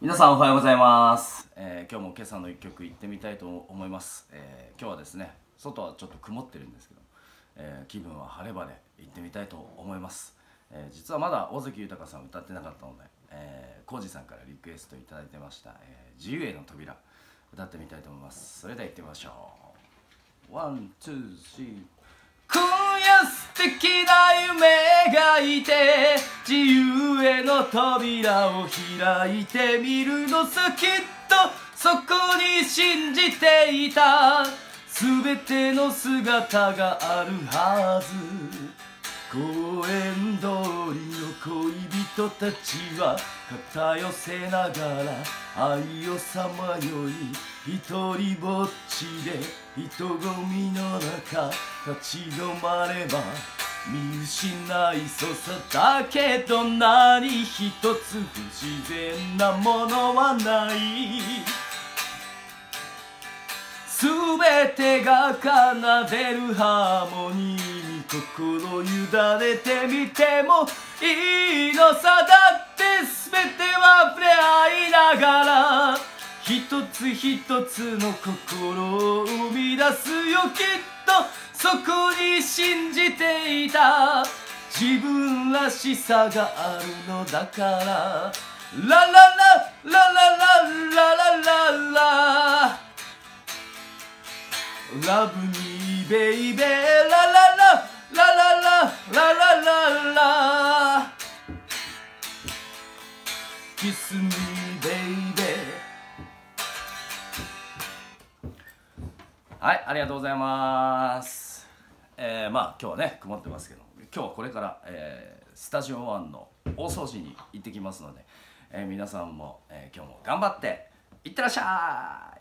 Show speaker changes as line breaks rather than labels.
皆さんおはようございます、えー今日も今朝の一曲行ってみたいと思います、えー今日はですね外はちょっと曇ってるんですけど、えー気分は晴れ晴れ行ってみたいと思います、えー実はまだ尾崎豊さん歌ってなかったので、えー、浩二さんからリクエストいただいてました「えー自由への扉」歌ってみたいと思います。それでは行ってみましょう。ワンツースリー。敵な夢がいて自由への扉を開いてみるのさきっとそこに信じていた全ての姿があるはず。公園通りの恋人たちは肩寄せながら愛をさまよい一人ぼっちで人混みの中立ち止まれば見失いそさだけど何一つ不自然なものはない。すべてが奏でるハーモニーに心委ねてみてもいいのさだってすべては触れ合いながら一つ一つの心を生み出すよきっと。そこに信じていた。自分らしさがあるのだから。ラララララララララ。ララブミーベイベー。ララララララララララ。キスミーベイベー。はいありがとうございます。えー、まあ今日はね曇ってますけど今日はこれから、えースタジオワンの大掃除に行ってきますので、えー皆さんも、えー今日も頑張っていってらっしゃい